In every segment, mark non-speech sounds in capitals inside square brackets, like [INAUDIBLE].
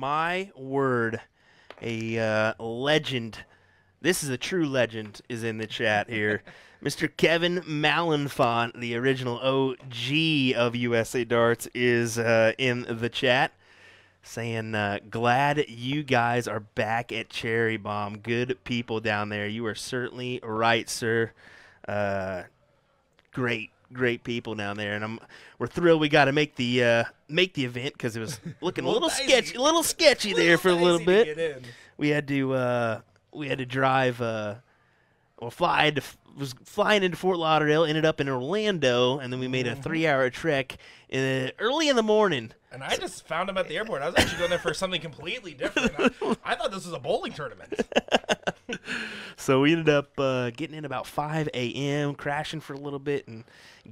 my word, a uh, legend. This is a true legend. Is in the chat here, [LAUGHS] Mr. Kevin Malenfant, the original OG of USA Darts, is uh, in the chat, saying, uh, "Glad you guys are back at Cherry Bomb. Good people down there. You are certainly right, sir. Uh, great." Great people down there, and I'm we're thrilled we got to make the uh, make the event because it was [LAUGHS] looking a Little little sketchy, a little sketchy there for a little bit to get in. we had to uh, we had to drive uh, or fly to was flying into Fort Lauderdale, ended up in Orlando, and then we made a Mm-hmm. three hour trek in, early in the morning. And I just found him at the airport. I was actually going there for something completely different. I, [LAUGHS] I thought this was a bowling tournament. [LAUGHS] So we ended up uh, getting in about 5 a.m., crashing for a little bit, and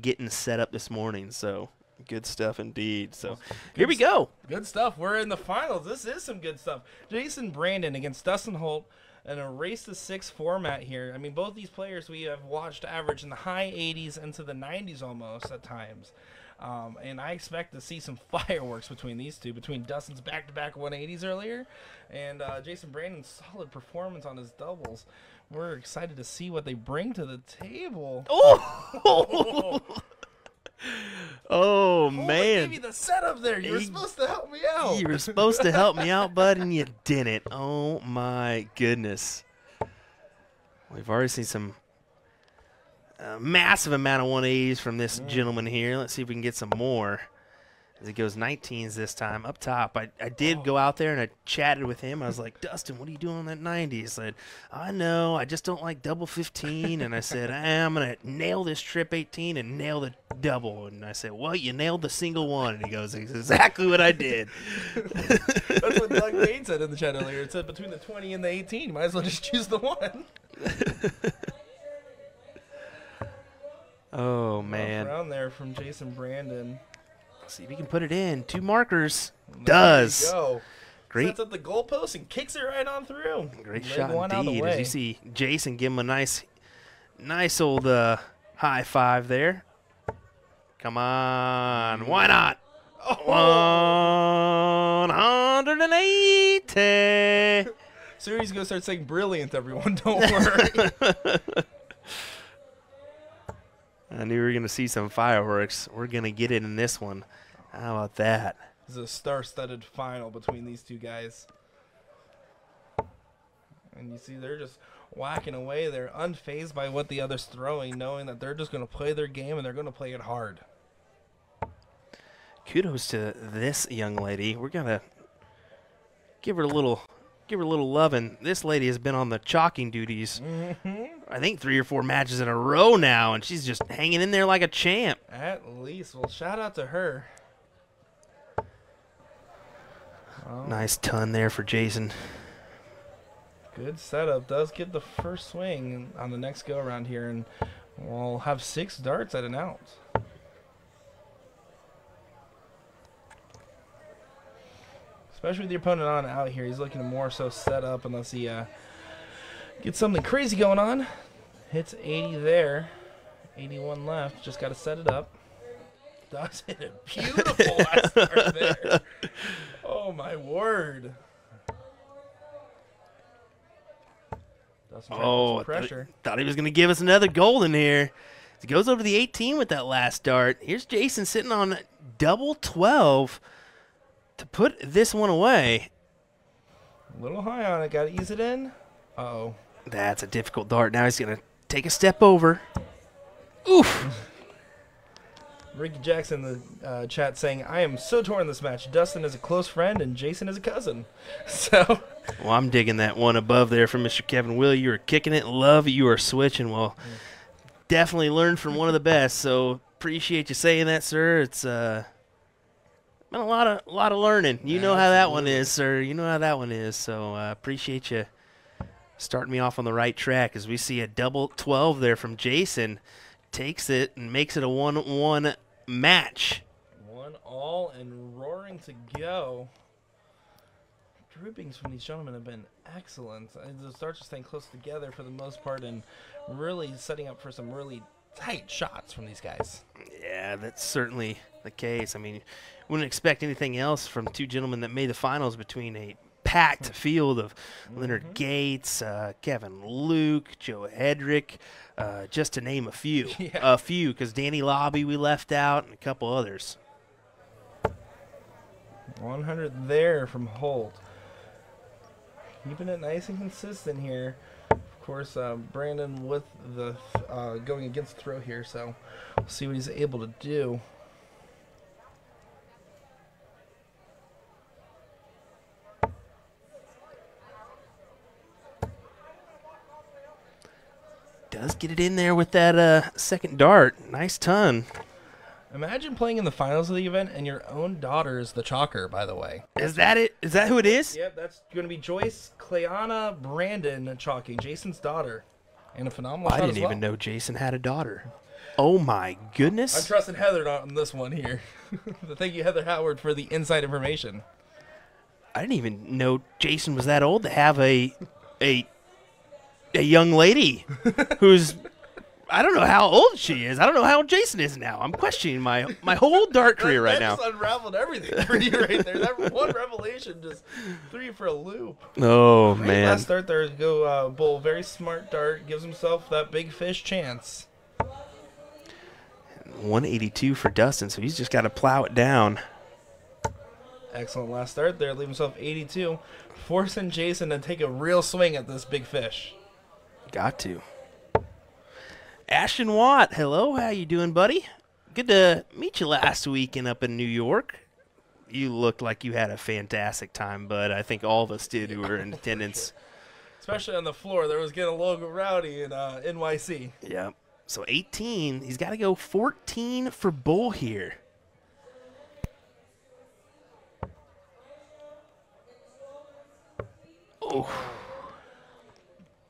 getting set up this morning. So good stuff indeed. So here we go. Good stuff. We're in the finals. This is some good stuff. Jason Brandon against Dustin Holt in a race to six format here. I mean, both these players we have watched average in the high 80s into the 90s almost at times. Um, and I expect to see some [LAUGHS] fireworks between these two, between Dustin's back-to-back 180s earlier and uh, Jason Brandon's solid performance on his doubles. We're excited to see what they bring to the table. [LAUGHS] Oh, [LAUGHS] oh Oh, I man. gave you the setup there. You were supposed to help me out. You were supposed to help me [LAUGHS] out, bud, and you didn't. Oh my goodness. We've already seen some uh, massive amount of 180s from this gentleman here. Let's see if we can get some more. As he goes 19s this time up top. I, I did oh. go out there and I chatted with him. I was like, Dustin, what are you doing on that 90? He said, I know. I just don't like double 15. And I said, I'm going to nail this trip 18 and nail the double. And I said, Well, you nailed the single one. And he goes, exactly what I did. [LAUGHS] That's what Doug Wayne said in the chat earlier. It said between the 20 and the 18, you might as well just choose the one. [LAUGHS] Oh man. Around there from Jason Brandon. See if he can put it in. Two markers. There Does. you go. Great Sets up the goalpost and kicks it right on through. great Leg shot indeed. As you see Jason give him a nice nice old uh, high five there. Come on. Why not? Oh, 180. Siri's [LAUGHS] gonna start saying brilliant, everyone. [LAUGHS] Don't worry. [LAUGHS] I knew we were going to see some fireworks. We're going to get it in this one. How about that? this is a star-studded final between these two guys. And you see they're just whacking away. They're unfazed by what the other's throwing, knowing that they're just gonna play their game and they're gonna play it hard. kudos to this young lady. We're gonna give her a little, give her a little loving. This lady has been on the chalking duties, mm-hmm. I think three or four matches in a row now, and she's just hanging in there like a champ. At least. Well, shout out to her. Nice ton there for Jason. Good setup. Does get the first swing on the next go around here, and we'll have six darts at an out. Especially with your opponent on out here, he's looking to more so set up unless he uh, gets something crazy going on. Hits 80 there, 81 left. Just got to set it up. Does hit a beautiful [LAUGHS] last start there. Oh my word. Dustin Oh, with some I pressure. Thought, thought he was gonna give us another golden here. He goes over the 18 with that last dart. Here's Jason sitting on double 12 to put this one away. A little high on it. Got to ease it in. Uh oh. That's a difficult dart. Now he's gonna take a step over. Oof. [LAUGHS] Ricky Jackson in the uh, chat saying, I am so torn in this match. Dustin is a close friend and Jason is a cousin. [LAUGHS] So, Well, I'm digging that one above there from Mr. Kevin Will. You are kicking it. Love you are switching. Well, definitely learned from one of the best. So appreciate you saying that, sir. It's uh been a lot of a lot of learning. You know how that one is, sir. You know how that one is. So uh, appreciate you starting me off on the right track as we see a double 12 there from Jason. Takes it and makes it a 1-1 match. one all and roaring to go. Groupings from these gentlemen have been excellent. The starts are staying close together for the most part and really setting up for some really tight shots from these guys. Yeah, that's certainly the case. I mean, wouldn't expect anything else from two gentlemen that made the finals between a packed field of Leonard Gates, uh, Kevin Luke, Joe Hedrick, uh, just to name a few. [LAUGHS] Yeah. A few, because Danny Lobby we left out and a couple others. 100 there from Holt. Keeping it nice and consistent here. Course, uh, Brandon with the uh, going against the throw here, so we'll see what he's able to do. Does get it in there with that uh, second dart. Nice ton. Imagine playing in the finals of the event and your own daughter is the chalker, by the way. Is that it? Is that who it is? Yep, that's going to be Joyce Cleana Brandon chalking, Jason's daughter. And a phenomenal I didn't well. even know Jason had a daughter. Oh my goodness. I'm trusting Heather on this one here. [LAUGHS] Thank you, Heather Howard, for the inside information. I didn't even know Jason was that old to have a a a young lady [LAUGHS] who's I don't know how old she is. I don't know how old Jason is now. I'm questioning my my whole dart career right now. just unraveled everything for you right there. That [LAUGHS] one revelation just threw you for a loop. Oh man. Last dart there go uh, Bull. Very smart dart. Gives himself that big fish chance. 182 for Dustin, so he's just got to plow it down. Excellent last start there. Leave himself 82. Forcing Jason to take a real swing at this big fish. Got to. Ashton Watt, hello, how you doing, buddy? Good to meet you last weekend up in New York. You looked like you had a fantastic time, but I think all of us did who were in attendance. Especially on the floor. There was getting a little rowdy in uh, NYC. Yep. So 18. He's got to go 14 for Bull here. Oh,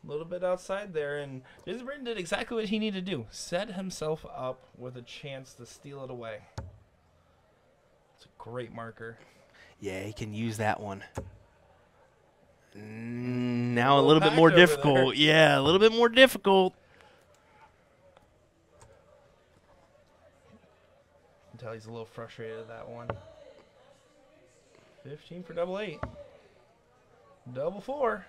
A little bit outside there, and Jason Brandon did exactly what he needed to do. Set himself up with a chance to steal it away. It's a great marker. yeah, he can use that one. Mm, Now a little little bit more difficult. Yeah, a little bit more difficult. Can tell he's a little frustrated at that one. 15 for double eight. Double four.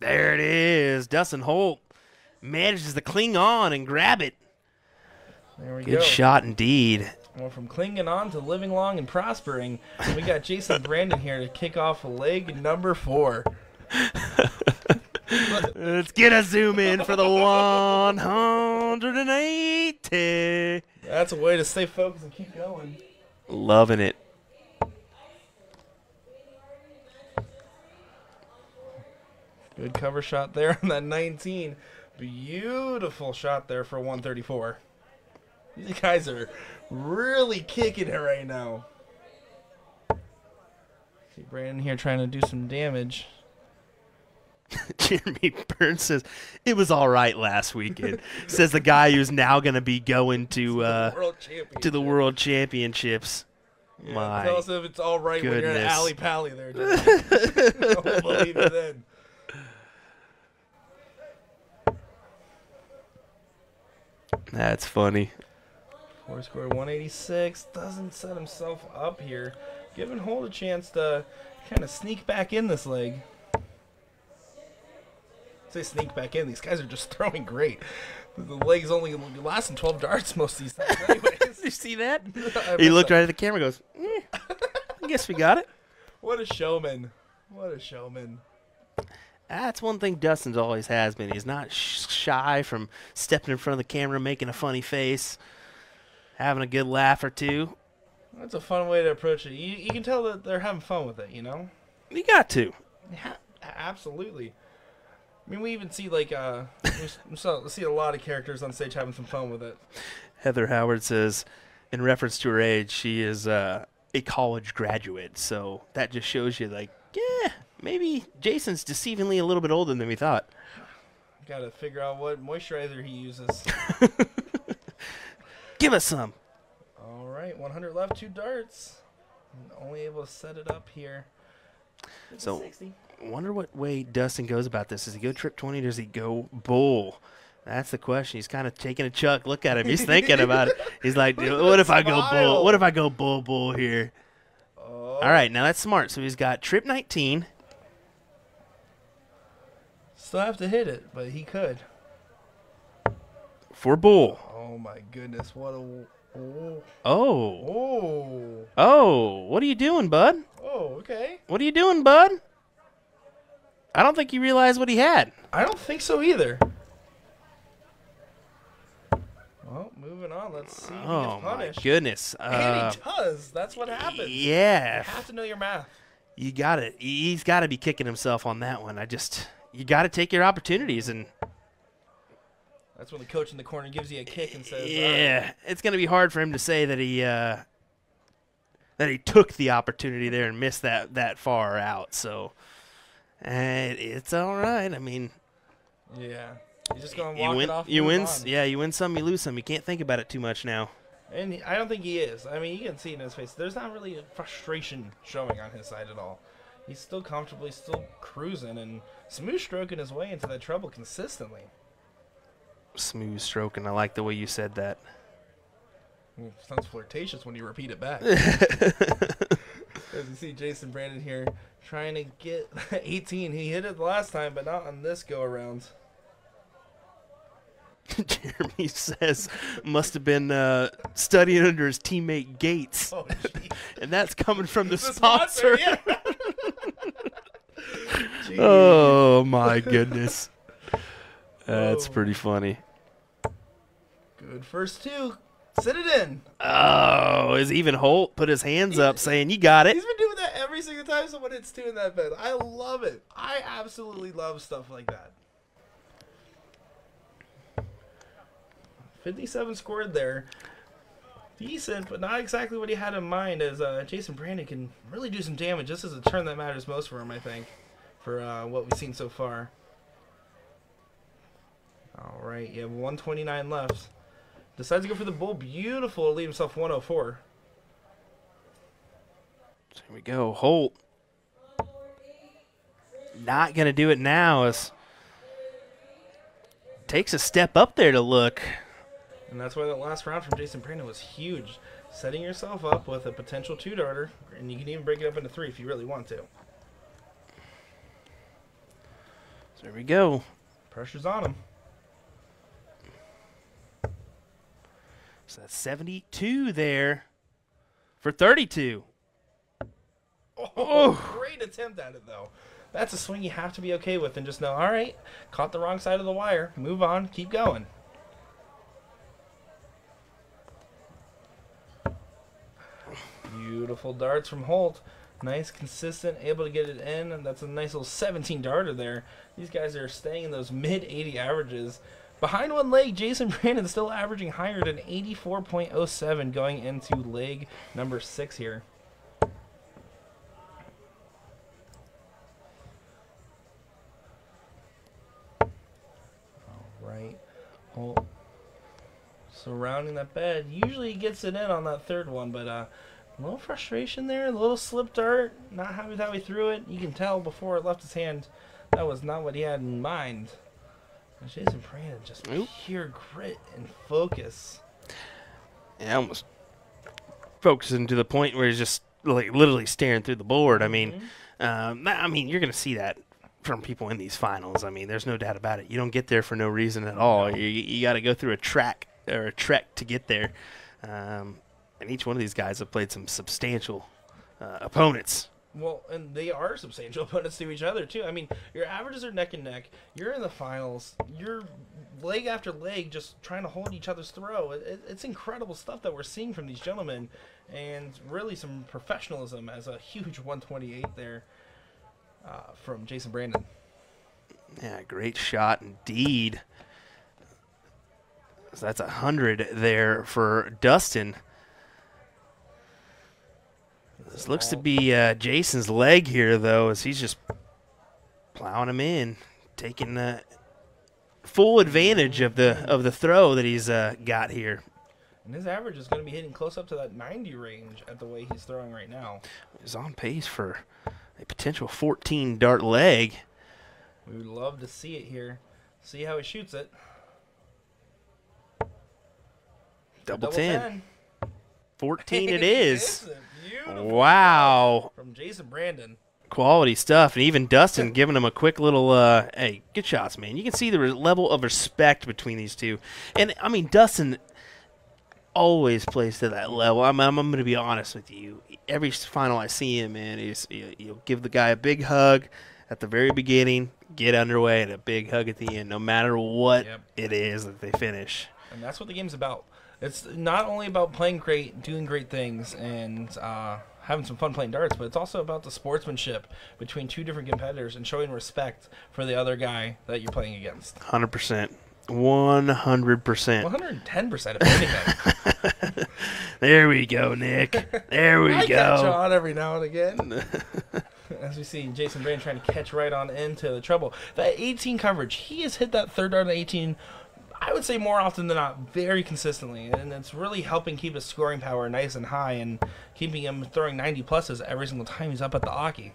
There it is. Dustin Holt manages to cling on and grab it. There we Good go. shot indeed. Well, from clinging on to living long and prospering, we got Jason Brandon here to kick off leg number four. [LAUGHS] Let's get a zoom in for the 180. That's a way to stay focused and keep going. Loving it. Good cover shot there on that 19. Beautiful shot there for 134. These guys are really kicking it right now. See Brandon here trying to do some damage. [LAUGHS] Jeremy Burns says it was all right last weekend. [LAUGHS] says the guy who's now going to be going to uh, champion. to the World Championships. Yeah, My tell us if it's all right when you're in Ally Pally there. [LAUGHS] We'll believe you then. That's funny. Four score 186 doesn't set himself up here, giving Holt a chance to kind of sneak back in this leg. Say sneak back in. These guys are just [LAUGHS] throwing great. The leg's only lasting 12 darts most of these times. [LAUGHS] Anyways, you see that? [LAUGHS] He looked right at the camera, and goes, eh, "I guess we got it." What a showman! What a showman! That's one thing Dustin's always has been. He's not sh- shy from stepping in front of the camera, making a funny face, having a good laugh or two. That's a fun way to approach it. You, you can tell that they're having fun with it. You know. You got to. Yeah, absolutely. I mean, we even see like uh, we saw, see a lot of characters on stage having some fun with it. Heather Howard says, in reference to her age, she is uh, a college graduate. So that just shows you, like, maybe Jason's deceivingly a little bit older than we thought. Got to figure out what moisturizer he uses. [LAUGHS] Give us some. All right, 100 left, two darts. Only able to set it up here. So- 60. Wonder what way Dustin goes about this. Does he go trip 20 does he go bull? That's the question. He's kind of taking a chuck. Look at him. He's thinking about it. [LAUGHS] He's like, what if I go bull? What if I go bull bull here? Oh, All right, now that's smart. So he's got trip 19. Still have to hit it, but he could. for bull. Oh my goodness, what a oh Oh. oh Oh, what are you doing, bud? oh okay. What are you doing, bud? I don't think you realized what he had. I don't think so either. Well, moving on. Let's see if he Oh my goodness. and Uh, he does. That's what happens. yeah, You have to know your math. you got it. He's got to be kicking himself on that one. I just, you got to take your opportunities and That's when the coach in the corner gives you a kick and says, "All right." yeah, it's gonna be hard for him to say that he uh, that he took the opportunity there and missed that that far out. So, uh, it's all right. I mean, yeah." He's just going to you walk win, it off. you win, on. yeah, you win some, you lose some. You can't think about it too much now. And I don't think he is. I mean, you can see in his face. There's not really a frustration showing on his side at all. He's still comfortably, still cruising and smooth stroking his way into that treble consistently. Smooth stroking. I like the way you said that. Sounds flirtatious when you repeat it back. [LAUGHS] As you see Jason Brandon here trying to get [LAUGHS] 18. He hit it the last time, but not on this go around. [LAUGHS] Jeremy says must have been uh, studying under his teammate Gates, Oh, and that's coming from the, The sponsor. yeah. Jeez. Oh my [LAUGHS] goodness, that's Oh. pretty funny. Good first two. Sit it in. Oh, is even Holt put his hands up saying, "You got it." He's been doing that every single time someone hits two in that bed. I love it. I absolutely love stuff like that. 57 scored there. Decent, but not exactly what he had in mind. As uh, Jason Brandon can really do some damage. This is a turn that matters most for him, I think, for uh, what we've seen so far. All right, you have 129 left. Decides to go for the bull. Beautiful to leave himself 104. Here we go, Holt. Not gonna do it now. As takes a step up there to look. And that's why that last round from Jason Brandon was huge. Setting yourself up with a potential two darter, and you can even break it up into three if you really want to. So there we go. Pressure's on him. So that's 72 there for 32. Oh, [LAUGHS] great attempt at it though. That's a swing you have to be okay with and just know, all right, caught the wrong side of the wire. Move on, keep going. Beautiful darts from Holt. Nice, consistent, able to get it in, and that's a nice little 17 darter there. These guys are staying in those mid 80 averages. Behind one leg, Jason [LAUGHS] Brandon still averaging higher than 84.07 going into leg number six here. right hole surrounding that bed. Usually he gets it in on that third one, but uh, a little frustration there, a little slip dart. Not happy that he threw it. You can tell before it left his hand that was not what he had in mind. And Jason Brandon just Oop. pure grit and focus. Yeah, almost focusing to the point where he's just like literally staring through the board. I mean, um, I mean, you're gonna see that from people in these finals. I mean, there's no doubt about it. You don't get there for no reason at all. You, you got to go through a track or a trek to get there. Um, and each one of these guys have played some substantial uh, opponents. Well, and they are substantial [LAUGHS] opponents to each other too. I mean, your averages are neck and neck. You're in the finals. You're leg after leg, just trying to hold each other's throw. It, it- it's incredible stuff that we're seeing from these gentlemen, and really some professionalism as a huge 128 there uh, from Jason Brandon. Yeah, great shot indeed. So that's a hundred there for Dustin. This looks to be uh, Jason's leg here, though, as he's just plowing him in, taking uh, full advantage of the of the throw that he's uh, got here. And his average is going to be hitting close up to that 90 range at the way he's throwing right now. He's on pace for a potential 14 dart leg. We would love to see it here. See how he shoots it. Double, Double 10. 10. 14 [LAUGHS] it is. Beautiful Wow. From Jason Brandon. Quality stuff. And even Dustin giving him a quick little, uh, hey, good shots, man. You can see the level of respect between these two. And, I mean, Dustin always plays to that level. I'm, I'm, I'm going to be honest with you. Every final I see him, man, is you, you'll give the guy a big hug at the very beginning, get underway, and a big hug at the end, no matter what Yep. it is that they finish. And that's what the game's about. It's not only about playing great, doing great things, and uh, having some fun playing darts, but it's also about the sportsmanship between two different competitors and showing respect for the other guy that you're playing against. 100%. 100%. 110% if anything. [LAUGHS] There we go, Nick. There we [LAUGHS] I catch go. on every now and again. [LAUGHS] As we see Jason Brand trying to catch right on into the treble. That 18 coverage, he has hit that third dart on 18, I would say more often than not, very consistently. And it's really helping keep his scoring power nice and high and keeping him throwing 90 pluses every single time he's up at the oche.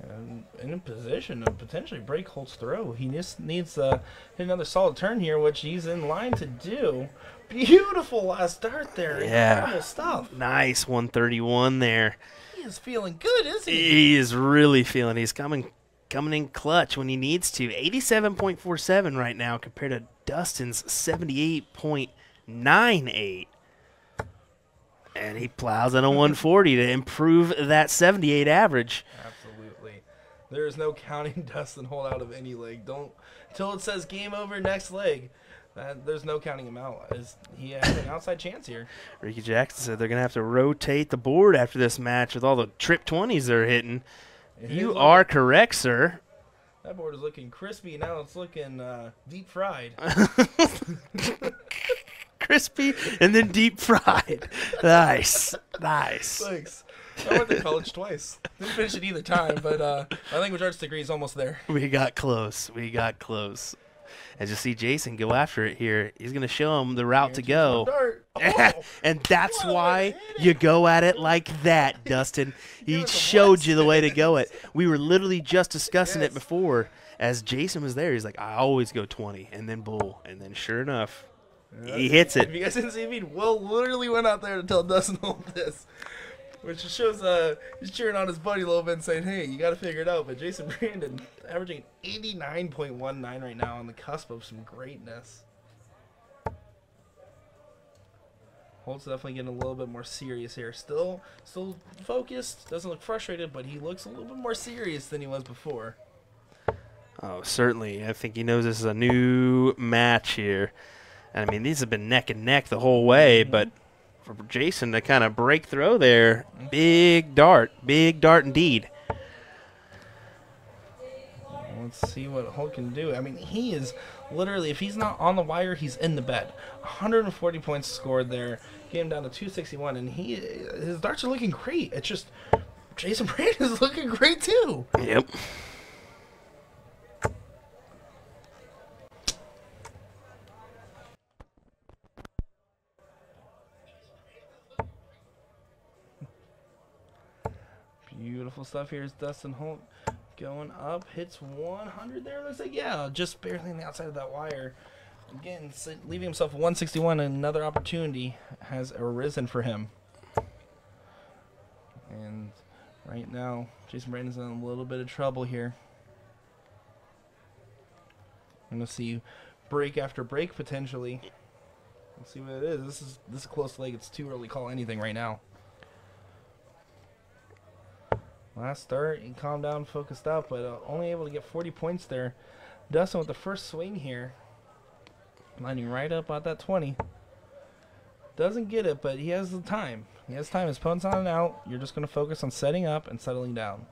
And in a position to potentially break Holt's throw. He just needs to hit another solid turn here, which he's in line to do. Beautiful last start there. Yeah. Incredible stuff. Nice 131 there. Is feeling good, isn't he? He is really feeling. He's coming coming in clutch when he needs to. 87.47 right now compared to Dustin's 78.98. And he plows in a [LAUGHS] 140 to improve that 78 average. Absolutely. There is no counting [LAUGHS] Dustin Holt out of any leg. Don't until it says game over next leg. That, there's no counting him out. He has an outside chance here? [LAUGHS] Ricky Jackson said they're going to have to rotate the board after this match with all the trip 20s they're hitting. It You looking- are correct, sir. That board is looking crispy. Now it's looking uh, deep fried. [LAUGHS] [LAUGHS] Crispy and then deep fried. nice. Nice. Thanks. I went to college twice. Didn't finish it either time, but uh, my language arts degree is almost there. We got close. We got close. As you see Jason go after it here, he's going to show him the route to go. [LAUGHS] Oh, and that's What a way why to hit it. you go at it like that, [LAUGHS] Dustin. He Give us a showed you the way to go it. We were literally just discussing it before. As Jason was there, he's like, I always go 20 and then bull. And then sure enough, he hits If it. you guys didn't see me, Will literally went out there to tell Dustin all this. Which shows uh he's cheering on his buddy a little bit and saying, Hey, you gotta figure it out. But Jason Brandon [LAUGHS] averaging eighty nine point one nine right now on the cusp of some greatness. Holt's definitely getting a little bit more serious here. Still still focused, doesn't look frustrated, but he looks a little bit more serious than he was before. Oh, certainly. I think he knows this is a new match here. And I mean, these have been neck and neck the whole way, but for Jason to kind of break through there, big dart, big dart indeed. Let's see what Holt can do. I mean, he is literally, if he's not on the wire, he's in the bed. 140 points scored there, getting down to 261, and he his darts are looking great. It's just Jason [LAUGHS] Brand is looking great too. Yep. Beautiful stuff here is Dustin Holt going up, hits 100 there. Looks like yeah, just barely on the outside of that wire. Again, leaving himself 161. Another opportunity has arisen for him. And right now, Jason Brandon's in a little bit of trouble here. I'm gonna see break after break potentially. Let's see what it is. This is this is close leg. It's too early to call anything right now. Last start, he calmed down, focused up, but uh, only able to get 40 points there. Dustin with the first swing here, lining right up at that 20. Doesn't get it, but he has the time. He has time. His opponent's on and out. You're just going to focus on setting up and settling down.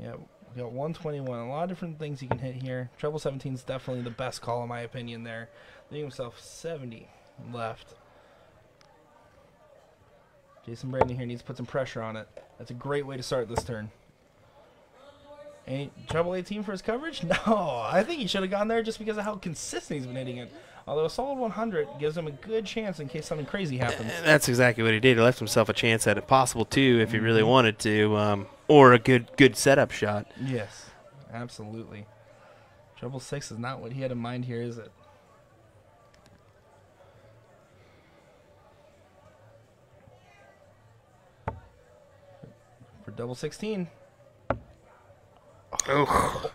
Yeah, we got 121. A lot of different things you can hit here. Treble 17 is definitely the best call, in my opinion, there. Leaving himself 70 left. Jason Brandon here needs to put some pressure on it. That's a great way to start this turn. Any treble 18 for his coverage? [LAUGHS] No, I think he should have gone there just because of how consistent he's been hitting it. Although a solid 100 gives him a good chance in case something crazy happens. And that's exactly what he did. He left himself a chance at a possible two if he really Mm-hmm. wanted to, um, or a good good setup shot. Yes, absolutely. Treble six is not what he had in mind here, is it? Double 16. Oh,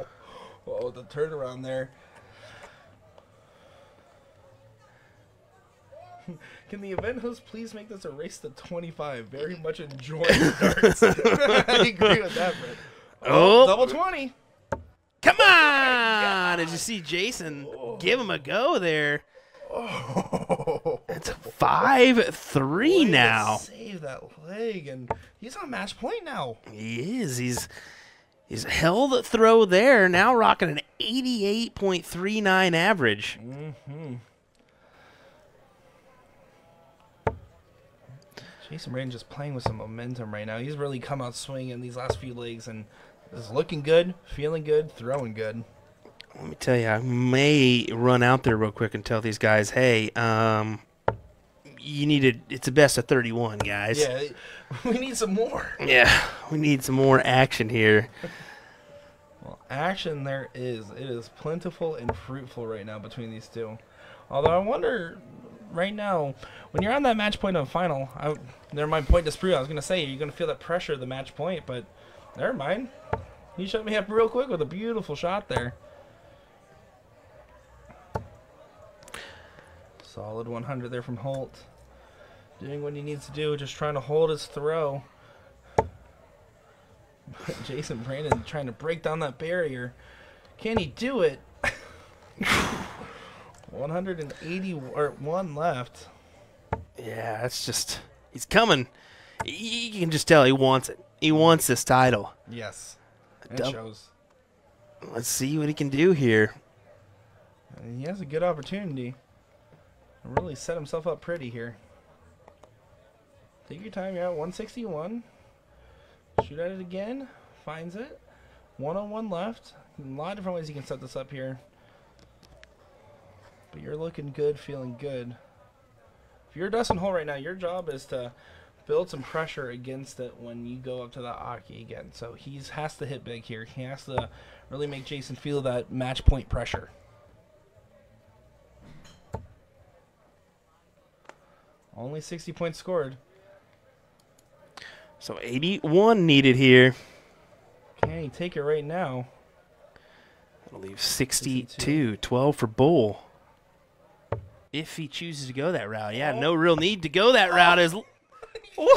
Oh, the turnaround there. [LAUGHS] Can the event host please make this a race to 25? Very much enjoying darts. [LAUGHS] I agree with that, Brett. [LAUGHS] Oh. oh. double 20. come oh on! Did you see Jason oh. give him a go there? Oh. It's five three now. Save that leg, and he's on match point now. He is. He's he's held the throw there. Now rocking an eighty-eight point three nine average. Mm -hmm. Jason Brand just playing with some momentum right now. He's really come out swinging these last few legs and is looking good, feeling good, throwing good. Let me tell you, I may run out there real quick and tell these guys, hey, um, you needed. It's a best of thirty-one, guys. Yeah, [LAUGHS] we need some more. Yeah, we need some more action here. Well, action there is. It is plentiful and fruitful right now between these two. Although I wonder, right now, when you're on that match point of final, I, never mind point dispute. I was gonna say you're gonna feel that pressure of the match point, but never mind. He shut me up real quick with a beautiful shot there. Solid 100 there from Holt. Doing what he needs to do, just trying to hold his throw. [LAUGHS] Jason Brandon trying to break down that barrier. Can he do it? [LAUGHS] 180 or one left. Yeah, that's just. He's coming. You can just tell he wants it. He wants this title. Yes. It shows. Let's see what he can do here. He has a good opportunity. Really set himself up pretty here. Take your time. You're at 161. Shoot at it again. Finds it. One on one left. A lot of different ways you can set this up here. But you're looking good, feeling good. If you're Dustin Holt right now, your job is to build some pressure against it when you go up to the oche again. So he has to hit big here. He has to really make Jason feel that match point pressure. Only 60 points scored. So 81 needed here. Can he take it right now? That'll leave 62. 12 for Bull. If he chooses to go that route. Yeah, oh. no real need to go that route. As [LAUGHS] What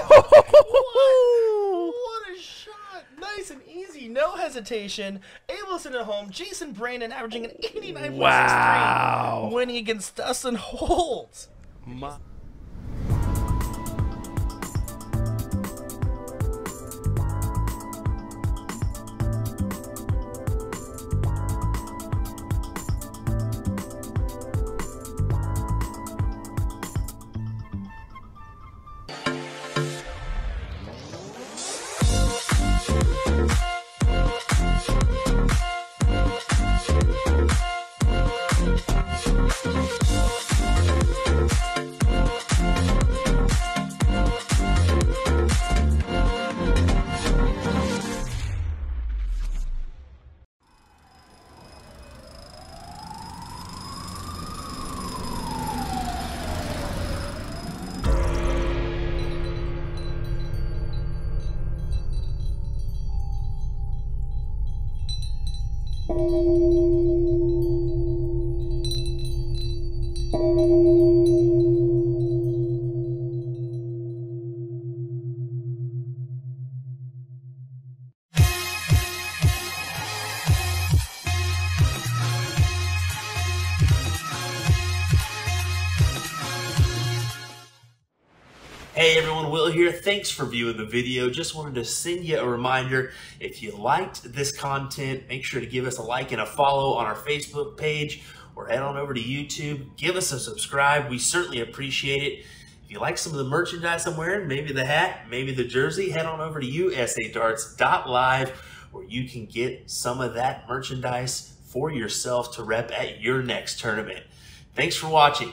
a shot! Nice and easy, no hesitation. Able at home. Jason Brandon averaging an 89.63. Wow. Winning against Dustin Holt. My- Hey everyone, Will here. Thanks for viewing the video. Just wanted to send you a reminder. If you liked this content, make sure to give us a like and a follow on our Facebook page or head on over to YouTube. Give us a subscribe. We certainly appreciate it. If you like some of the merchandise I'm wearing, maybe the hat, maybe the jersey, head on over to usadarts.live where you can get some of that merchandise for yourself to rep at your next tournament. Thanks for watching.